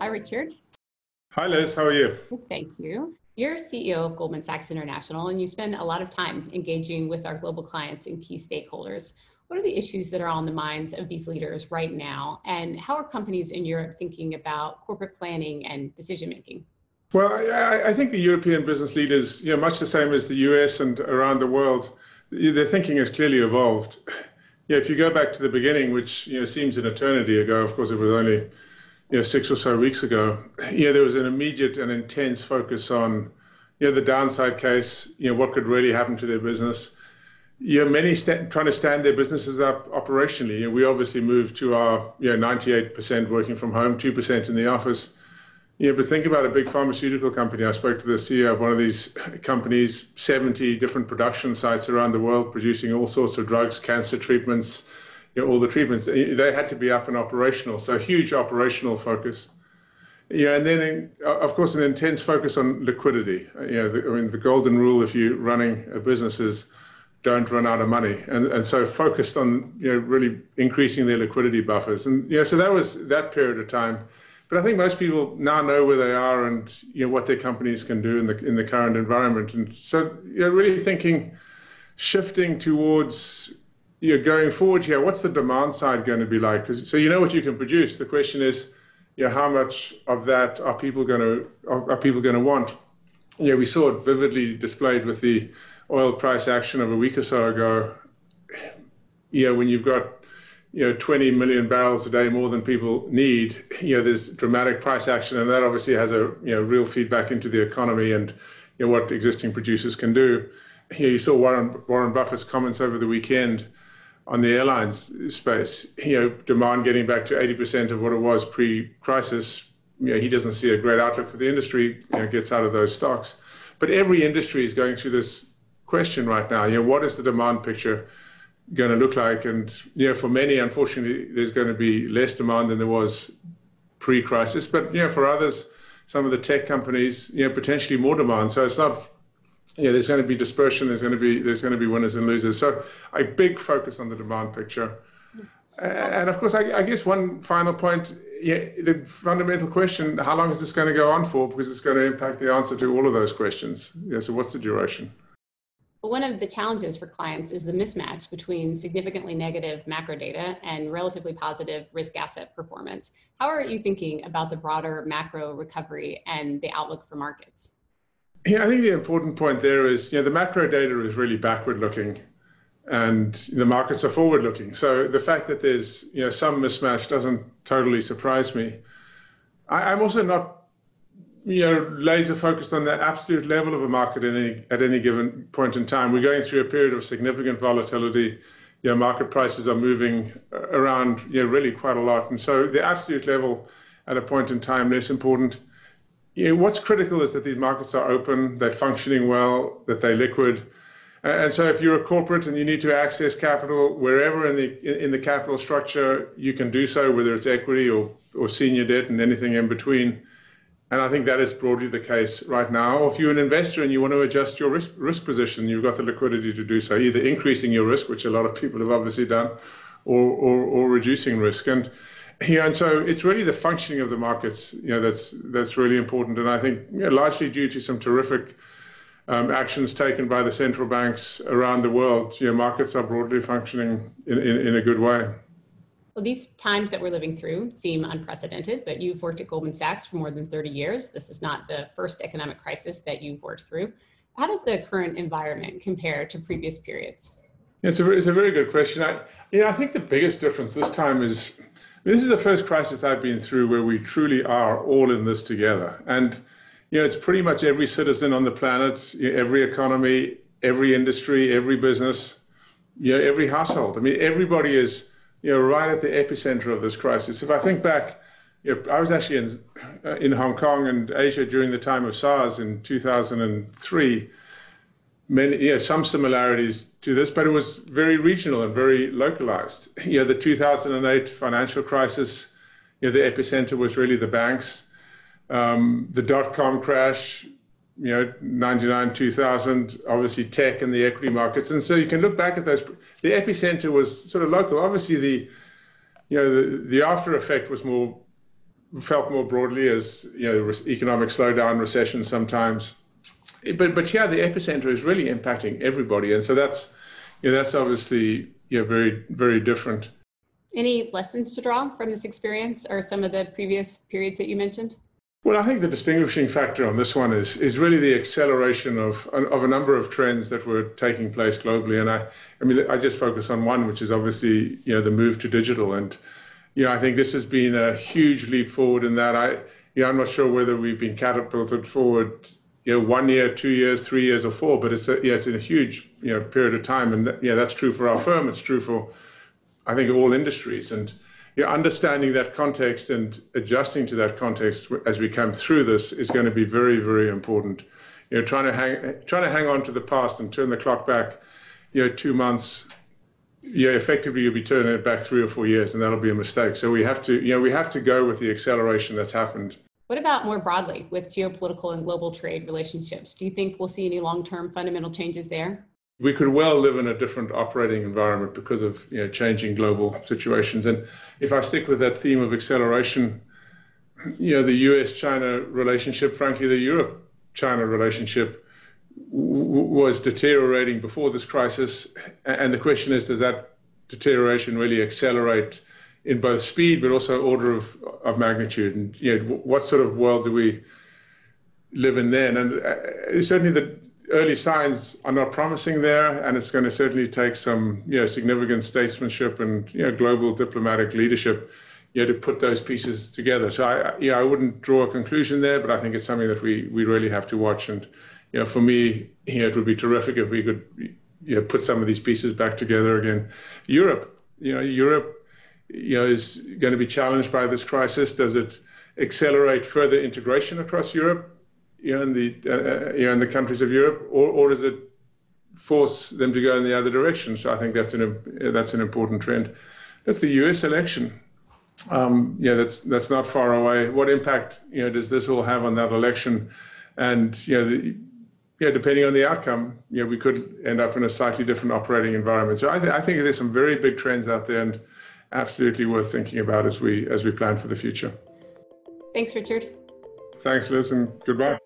Hi, Richard. Hi, Liz. How are you? Thank you. You're CEO of Goldman Sachs International, and you spend a lot of time engaging with our global clients and key stakeholders. What are the issues that are on the minds of these leaders right now, and how are companies in Europe thinking about corporate planning and decision making? Well, I, I think the European business leaders, you know, much the same as the US and around the world, their thinking has clearly evolved. Yeah, if you go back to the beginning, which you know seems an eternity ago, of course it was only you know, six or so weeks ago, know, there was an immediate and intense focus on, you know, the downside case, you know, what could really happen to their business. You know, many st- trying to stand their businesses up operationally. You know, we obviously moved to our, you know, 98% working from home, 2% in the office. Yeah, but think about a big pharmaceutical company. I spoke to the CEO of one of these companies, 70 different production sites around the world producing all sorts of drugs, cancer treatments, you know, all the treatments, they had to be up and operational. So huge operational focus. Yeah, and then in, of course an intense focus on liquidity. You know, the, I mean the golden rule if you're running a business is don't run out of money, and and so focused on you know really increasing their liquidity buffers, and know so that was that period of time. But I think most people now know where they are and you know what their companies can do in the in the current environment, and so you know really thinking, shifting towards you know, going forward here, what's the demand side going to be like? Because so you know what you can produce. The question is, you know, how much of that are people going to are, are people going to want? You know, we saw it vividly displayed with the oil price action of a week or so ago. You know, when you've got you know 20 million barrels a day more than people need, you know, there's dramatic price action, and that obviously has a you know real feedback into the economy and you know what existing producers can do. You, know, you saw Warren Warren Buffett's comments over the weekend on the airlines space, you know, demand getting back to 80% of what it was pre-crisis, you know, he doesn't see a great outlook for the industry, you know, gets out of those stocks. But every industry is going through this question right now. You know, what is the demand picture going to look like? And you know, for many, unfortunately, there's going to be less demand than there was pre-crisis. But you know, for others, some of the tech companies, you know, potentially more demand. So it's not yeah, there's going to be dispersion. There's going to be there's going to be winners and losers. So a big focus on the demand picture, and of course, I, I guess one final point. Yeah, the fundamental question: How long is this going to go on for? Because it's going to impact the answer to all of those questions. Yeah. So what's the duration? Well, one of the challenges for clients is the mismatch between significantly negative macro data and relatively positive risk asset performance. How are you thinking about the broader macro recovery and the outlook for markets? Yeah, I think the important point there is, you know, the macro data is really backward looking and the markets are forward looking. So the fact that there's, you know, some mismatch doesn't totally surprise me. I, am also not, you know, laser focused on the absolute level of a market at any, at any given point in time. We're going through a period of significant volatility. You know, market prices are moving uh, around, you know, really quite a lot. And so the absolute level at a point in time less important you know, what's critical is that these markets are open, they're functioning well, that they're liquid. And so if you're a corporate and you need to access capital wherever in the in the capital structure, you can do so, whether it's equity or, or senior debt and anything in between. And I think that is broadly the case right now. If you're an investor and you want to adjust your risk, risk position, you've got the liquidity to do so, either increasing your risk, which a lot of people have obviously done, or, or, or reducing risk. And yeah, and so it's really the functioning of the markets, you know, that's that's really important, and I think you know, largely due to some terrific um, actions taken by the central banks around the world, you know, markets are broadly functioning in, in, in a good way. Well, these times that we're living through seem unprecedented, but you've worked at Goldman Sachs for more than 30 years. This is not the first economic crisis that you've worked through. How does the current environment compare to previous periods? It's a, it's a very good question. I, you know, I think the biggest difference this time is this is the first crisis I've been through where we truly are all in this together. And, you know, it's pretty much every citizen on the planet, every economy, every industry, every business, you know, every household. I mean, everybody is, you know, right at the epicenter of this crisis. If I think back, you know, I was actually in, uh, in Hong Kong and Asia during the time of SARS in 2003 many, you know, some similarities to this, but it was very regional and very localized. You know, the 2008 financial crisis, you know, the epicenter was really the banks. Um, the dot-com crash, you know, 99, 2000, obviously tech and the equity markets. And so you can look back at those. The epicenter was sort of local. Obviously, the, you know, the, the after effect was more, felt more broadly as, you know, economic slowdown, recession sometimes. But, but yeah, the epicenter is really impacting everybody. And so that's, you know, that's obviously, you know, very, very different. Any lessons to draw from this experience or some of the previous periods that you mentioned? Well, I think the distinguishing factor on this one is is really the acceleration of of a number of trends that were taking place globally, and I I mean I just focus on one, which is obviously you know the move to digital, and you know I think this has been a huge leap forward in that. I you know I'm not sure whether we've been catapulted forward you know one year, two years, three years, or four, but it's a yeah it's in a huge you know period of time, and yeah that's true for our firm, it's true for I think all industries, and you know, understanding that context and adjusting to that context as we come through this is going to be very, very important. You know, trying to hang trying to hang on to the past and turn the clock back, you know, two months. Yeah, effectively you'll be turning it back three or four years, and that'll be a mistake. So we have to, you know, we have to go with the acceleration that's happened. What about more broadly with geopolitical and global trade relationships? Do you think we'll see any long-term fundamental changes there? We could well live in a different operating environment because of you know, changing global situations. And if I stick with that theme of acceleration, you know, the US-China relationship, frankly, the Europe-China relationship was deteriorating before this crisis. And the question is, does that deterioration really accelerate in both speed, but also order of, of magnitude? And you know, what sort of world do we live in then? And uh, certainly the early signs are not promising there, and it's going to certainly take some you know, significant statesmanship and you know, global diplomatic leadership you know, to put those pieces together. So I, yeah, I wouldn't draw a conclusion there, but I think it's something that we, we really have to watch. And you know, for me, you know, it would be terrific if we could you know, put some of these pieces back together again. Europe, you know, Europe, you know, is going to be challenged by this crisis. Does it accelerate further integration across Europe? You know, in the uh, uh, you know in the countries of Europe, or, or does it force them to go in the other direction? So I think that's an that's an important trend. Look, the U.S. election, um, yeah, that's that's not far away. What impact you know does this all have on that election? And you know, the, yeah, depending on the outcome, you know, we could end up in a slightly different operating environment. So I, th- I think there's some very big trends out there, and absolutely worth thinking about as we as we plan for the future. Thanks, Richard. Thanks, Liz, and goodbye.